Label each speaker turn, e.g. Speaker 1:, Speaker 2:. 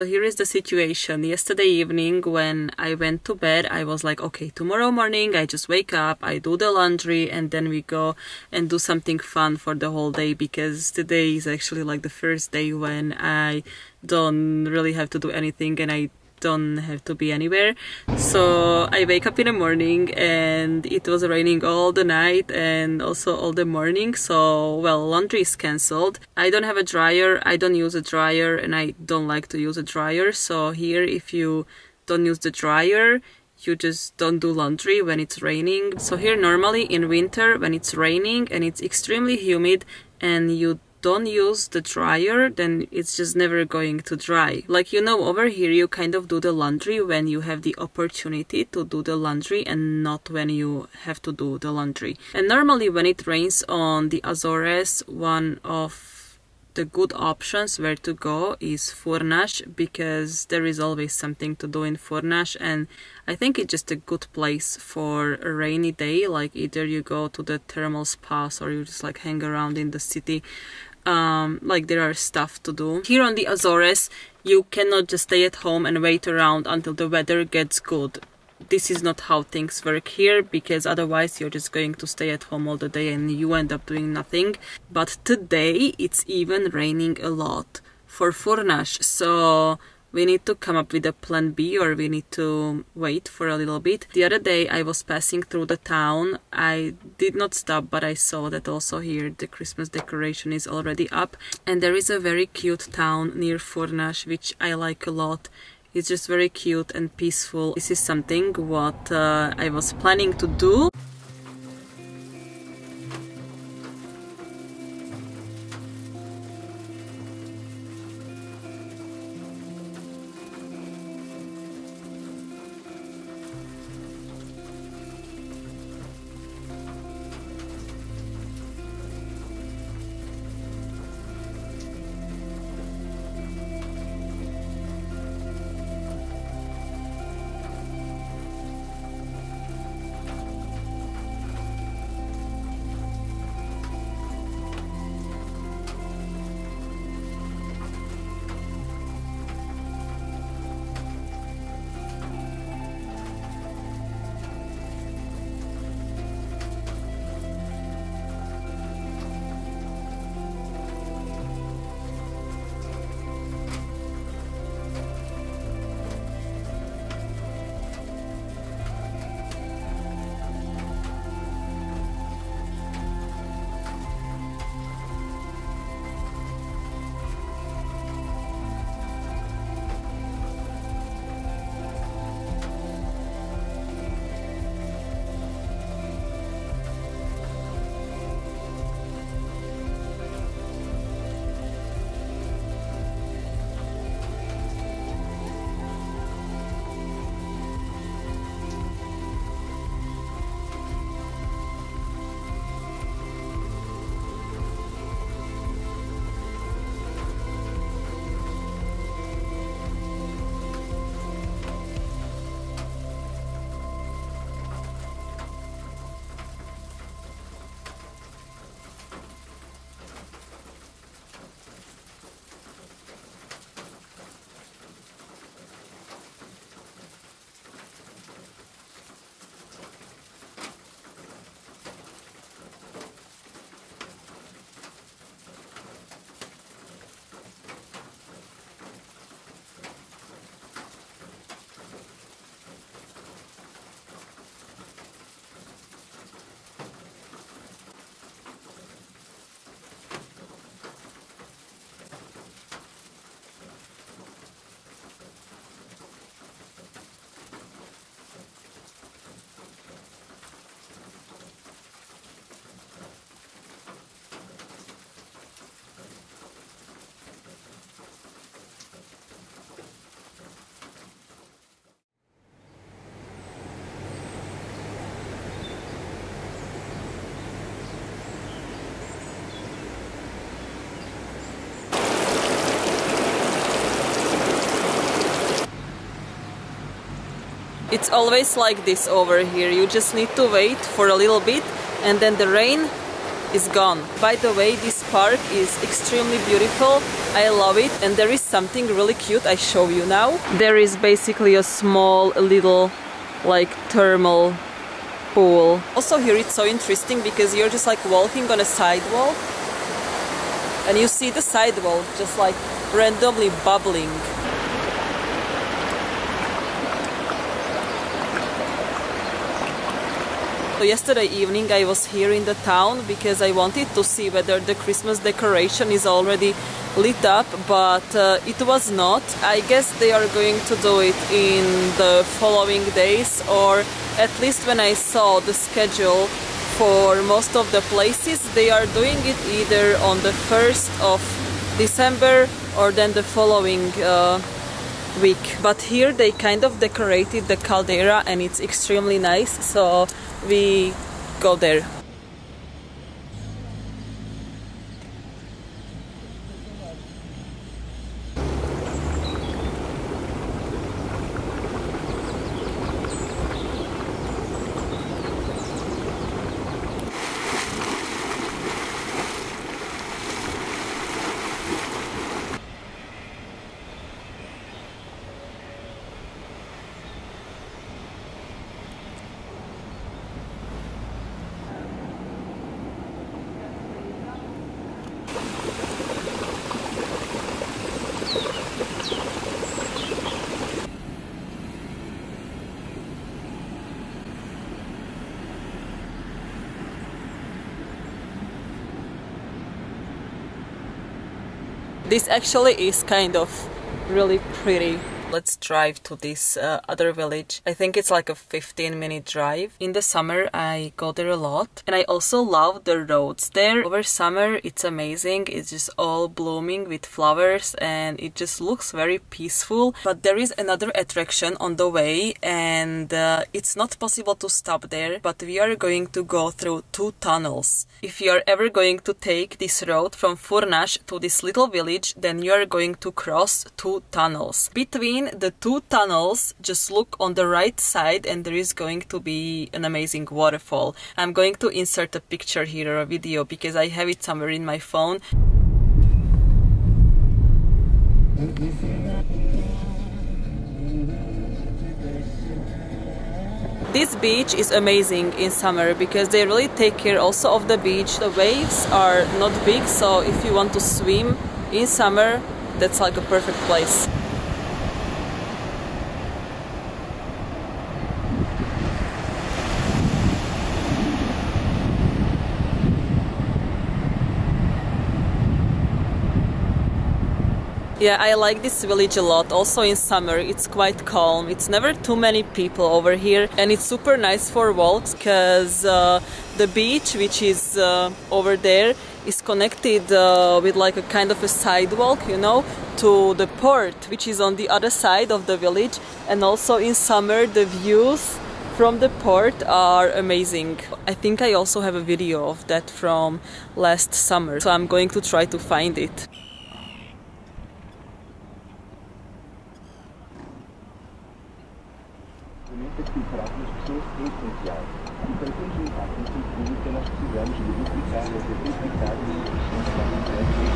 Speaker 1: So here is the situation. Yesterday evening when I went to bed, I was like, okay, tomorrow morning I just wake up, I do the laundry and then we go and do something fun for the whole day because today is actually like the first day when I don't really have to do anything and I don't have to be anywhere. So I wake up in the morning and it was raining all the night and also all the morning. So, well, laundry is cancelled. I don't have a dryer. I don't use a dryer and I don't like to use a dryer. So here, if you don't use the dryer, you just don't do laundry when it's raining. So here normally in winter when it's raining and it's extremely humid and you don't use the dryer, then it's just never going to dry. Like, you know, over here you kind of do the laundry when you have the opportunity to do the laundry and not when you have to do the laundry. And normally when it rains on the Azores, one of the good options where to go is Furnas because there is always something to do in Furnas and I think it's just a good place for a rainy day like either you go to the thermal spas or you just like hang around in the city um, like there are stuff to do. Here on the Azores, you cannot just stay at home and wait around until the weather gets good. This is not how things work here because otherwise you're just going to stay at home all the day and you end up doing nothing. But today it's even raining a lot for Furnas, so we need to come up with a plan B or we need to wait for a little bit. The other day I was passing through the town. I did not stop, but I saw that also here the Christmas decoration is already up. And there is a very cute town near Furnas, which I like a lot. It's just very cute and peaceful. This is something what uh, I was planning to do. It's always like this over here. You just need to wait for a little bit and then the rain is gone. By the way, this park is extremely beautiful. I love it and there is something really cute I show you now. There is basically a small little like thermal pool. Also here it's so interesting because you're just like walking on a sidewalk and you see the sidewalk just like randomly bubbling. So yesterday evening I was here in the town because I wanted to see whether the Christmas decoration is already lit up but uh, it was not. I guess they are going to do it in the following days or at least when I saw the schedule for most of the places they are doing it either on the 1st of December or then the following uh, week. But here they kind of decorated the caldera and it's extremely nice so we go there. This actually is kind of really pretty let's drive to this uh, other village. I think it's like a 15 minute drive. In the summer I go there a lot and I also love the roads there. Over summer it's amazing. It's just all blooming with flowers and it just looks very peaceful. But there is another attraction on the way and uh, it's not possible to stop there but we are going to go through two tunnels. If you are ever going to take this road from Furnas to this little village then you are going to cross two tunnels. Between between the two tunnels, just look on the right side and there is going to be an amazing waterfall. I'm going to insert a picture here or a video because I have it somewhere in my phone. This beach is amazing in summer because they really take care also of the beach. The waves are not big, so if you want to swim in summer, that's like a perfect place. Yeah, I like this village a lot. Also in summer, it's quite calm. It's never too many people over here, and it's super nice for walks because uh, the beach, which is uh, over there, is connected uh, with like a kind of a sidewalk, you know, to the port, which is on the other side of the village. And also in summer, the views from the port are amazing. I think I also have a video of that from last summer, so I'm going to try to find it. instrumento eficaz nas pessoas é essencial. E para continuar com essa que nós precisamos de duplicar e replicar as instituições da empresa